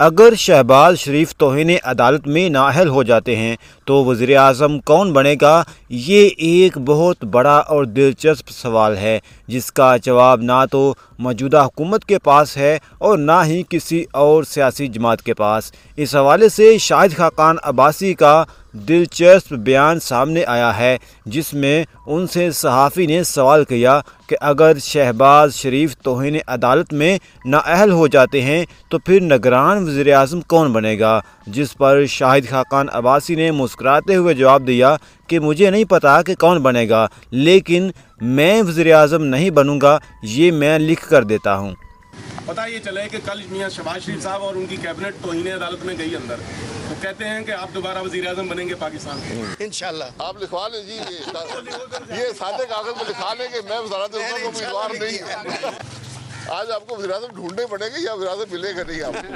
अगर शहबाज शरीफ तोहन अदालत में नाअहल हो जाते हैं तो वज़ी अजम कौन बनेगा? ये एक बहुत बड़ा और दिलचस्प सवाल है, जिसका जवाब ना तो मौजूदा हुकूमत के पास है और ना ही किसी और सियासी जमात के पास। इस हवाले से शाहिद खाकान अब्बासी का दिलचस्प बयान सामने आया है, जिसमें उनसे सहाफ़ी ने सवाल किया कि अगर शहबाज शरीफ तोहन अदालत में नाअहल हो जाते हैं तो फिर नगरान वज़ी अजम कौन बनेगा? जिस पर शाहिद खाकान अब्बासी ने मुस्कुराते हुए जवाब दिया कि मुझे नहीं पता कि कौन बनेगा लेकिन मैं वज़ी अजम नहीं बनूँगा ये मैं लिख कर देता हूँ। पता ये चले कि कल मियाँ शबाज शरीफ साहब और उनकी कैबिनेट तोहिन अदालत में गई अंदर। तो कहते हैं कि आप दोबारा वजी अजम बनेंगे पाकिस्तान के। इनशाला आप लिखवा लीजिए ये ये सादे कागज़ में लिखा लें कि मैं वजारत उम्मीदवार नहीं आज आपको वजी अजम ढूँढने पड़ेंगे या वजी मिलेगा नहीं आपको?